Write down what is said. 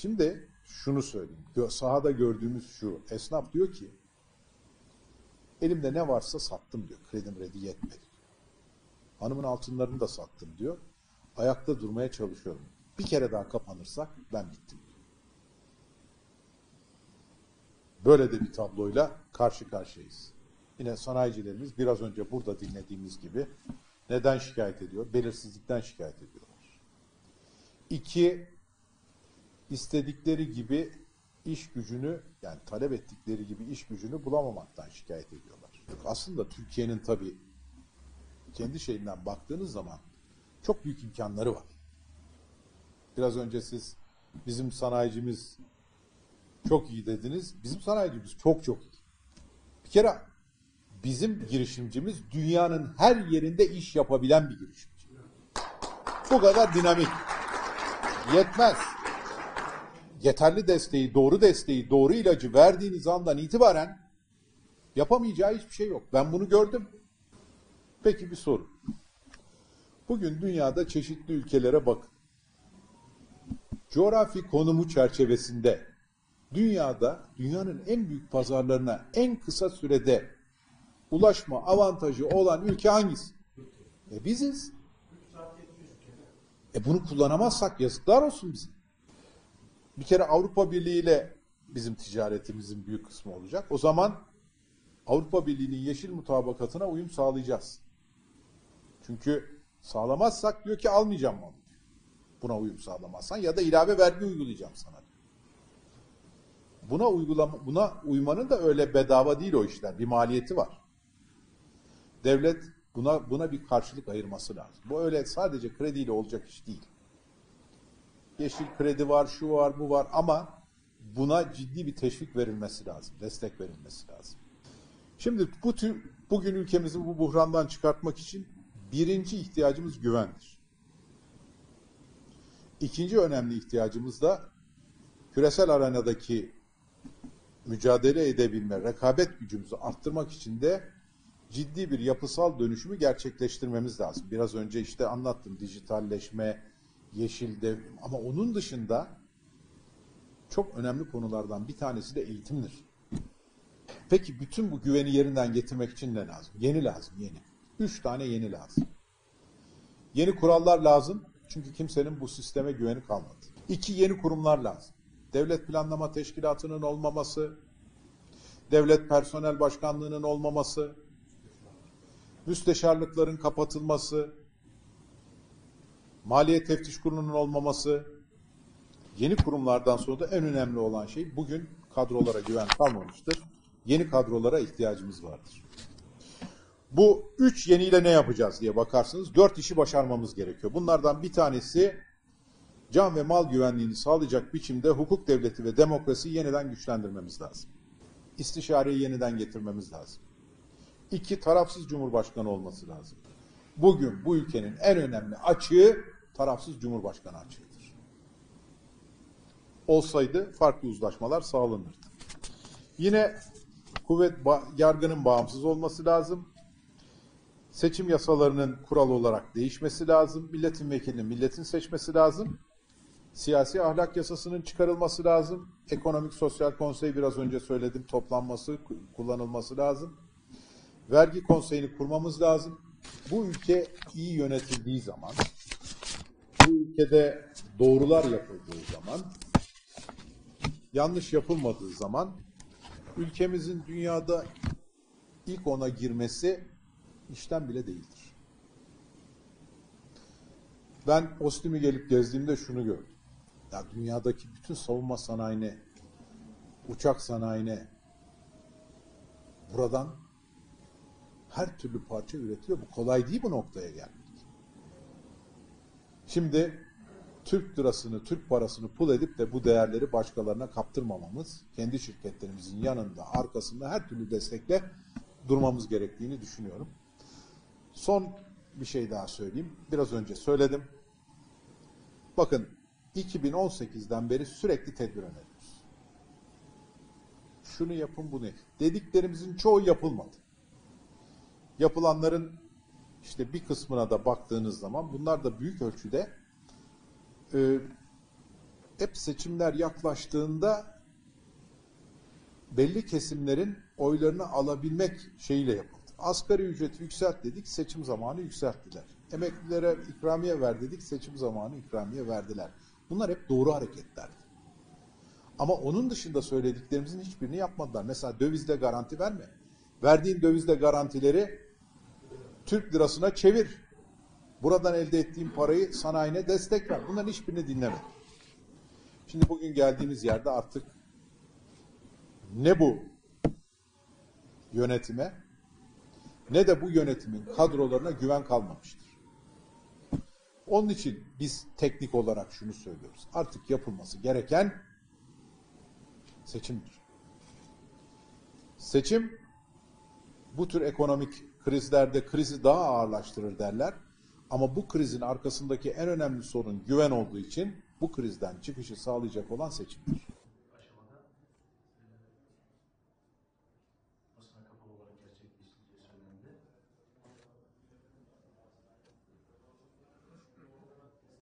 Şimdi şunu söyleyeyim. Sahada gördüğümüz şu. Esnaf diyor ki elimde ne varsa sattım diyor. Kredim redi yetmedi. Hanımın altınlarını da sattım diyor. Ayakta durmaya çalışıyorum. Bir kere daha kapanırsak ben bittim. Böyle de bir tabloyla karşı karşıyayız. Yine sanayicilerimiz biraz önce burada dinlediğimiz gibi neden şikayet ediyor? Belirsizlikten şikayet ediyorlar. İki, istedikleri gibi iş gücünü yani talep ettikleri gibi iş gücünü bulamamaktan şikayet ediyorlar. Aslında Türkiye'nin tabii kendi şeyinden baktığınız zaman çok büyük imkanları var. Biraz önce siz bizim sanayicimiz çok iyi dediniz. Bizim sanayicimiz çok çok iyi. Bir kere bizim girişimcimiz dünyanın her yerinde iş yapabilen bir girişimci. Bu kadar dinamik. Yetmez. Yeterli desteği, doğru desteği, doğru ilacı verdiğiniz andan itibaren yapamayacağı hiçbir şey yok. Ben bunu gördüm. Peki bir soru. Bugün dünyada çeşitli ülkelere bakın. Coğrafi konumu çerçevesinde dünyada dünyanın en büyük pazarlarına en kısa sürede ulaşma avantajı olan ülke hangisi? E biziz. E bunu kullanamazsak yazıklar olsun bize. Bir kere Avrupa Birliği ile bizim ticaretimizin büyük kısmı olacak. O zaman Avrupa Birliği'nin yeşil mutabakatına uyum sağlayacağız. Çünkü sağlamazsak diyor ki almayacağım onu. Buna uyum sağlamazsan ya da ilave vergi uygulayacağım sana. Buna uygulama buna uymanın da öyle bedava değil o işler. Bir maliyeti var. Devlet buna buna bir karşılık ayırması lazım. Bu öyle sadece krediyle olacak iş değil. Yeşil kredi var, şu var, bu var ama buna ciddi bir teşvik verilmesi lazım, destek verilmesi lazım. Şimdi bu tür, bugün ülkemizi bu buhrandan çıkartmak için birinci ihtiyacımız güvendir. İkinci önemli ihtiyacımız da küresel arenadaki mücadele edebilme, rekabet gücümüzü arttırmak için de ciddi bir yapısal dönüşümü gerçekleştirmemiz lazım. Biraz önce işte anlattım dijitalleşme, yeşil devrim ama onun dışında çok önemli konulardan bir tanesi de eğitimdir. Peki bütün bu güveni yerinden getirmek için ne lazım? Yeni lazım, yeni. Üç tane yeni lazım. Yeni kurallar lazım çünkü kimsenin bu sisteme güveni kalmadı. İki yeni kurumlar lazım. Devlet Planlama Teşkilatı'nın olmaması, Devlet Personel Başkanlığı'nın olmaması, müsteşarlıkların kapatılması, Maliye Teftiş Kurulu'nun olmaması, yeni kurumlardan sonra da en önemli olan şey bugün kadrolara güven kalmamıştır. Yeni kadrolara ihtiyacımız vardır. Bu üç yeniyle ne yapacağız diye bakarsınız. Dört işi başarmamız gerekiyor. Bunlardan bir tanesi can ve mal güvenliğini sağlayacak biçimde hukuk devleti ve demokrasiyi yeniden güçlendirmemiz lazım. İstişareyi yeniden getirmemiz lazım. İki, tarafsız cumhurbaşkanı olması lazım. Bugün bu ülkenin en önemli açığı tarafsız cumhurbaşkanı açığıdır. Olsaydı farklı uzlaşmalar sağlanırdı. Yine kuvvet ba- yargının bağımsız olması lazım. Seçim yasalarının kural olarak değişmesi lazım. Milletin vekilini milletin seçmesi lazım. Siyasi ahlak yasasının çıkarılması lazım. Ekonomik Sosyal Konsey biraz önce söyledim toplanması, kullanılması lazım. Vergi konseyini kurmamız lazım. Bu ülke iyi yönetildiği zaman, bu ülkede doğrular yapıldığı zaman, yanlış yapılmadığı zaman ülkemizin dünyada ilk ona girmesi işten bile değildir. Ben Ostim'i gelip gezdiğimde şunu gördüm. Ya dünyadaki bütün savunma sanayine, uçak sanayine buradan her türlü parça üretiliyor. Bu kolay değil bu noktaya gelmek. Şimdi Türk lirasını, Türk parasını pul edip de bu değerleri başkalarına kaptırmamamız, kendi şirketlerimizin yanında, arkasında her türlü destekle durmamız gerektiğini düşünüyorum. Son bir şey daha söyleyeyim. Biraz önce söyledim. Bakın 2018'den beri sürekli tedbir öneriyoruz. Şunu yapın bunu. Dediklerimizin çoğu yapılmadı. Yapılanların işte bir kısmına da baktığınız zaman bunlar da büyük ölçüde e, hep seçimler yaklaştığında belli kesimlerin oylarını alabilmek şeyiyle yapıldı. Asgari ücreti yükselt dedik, seçim zamanı yükselttiler. Emeklilere ikramiye ver dedik, seçim zamanı ikramiye verdiler. Bunlar hep doğru hareketlerdi. Ama onun dışında söylediklerimizin hiçbirini yapmadılar. Mesela dövizle garanti verme. Verdiğin dövizle garantileri Türk lirasına çevir. Buradan elde ettiğin parayı sanayine destek ver. Bunların hiçbirini dinlemedik. Şimdi bugün geldiğimiz yerde artık ne bu yönetime ne de bu yönetimin kadrolarına güven kalmamıştır. Onun için biz teknik olarak şunu söylüyoruz. Artık yapılması gereken seçimdir. Seçim bu tür ekonomik krizlerde krizi daha ağırlaştırır derler. Ama bu krizin arkasındaki en önemli sorun güven olduğu için bu krizden çıkışı sağlayacak olan seçimdir.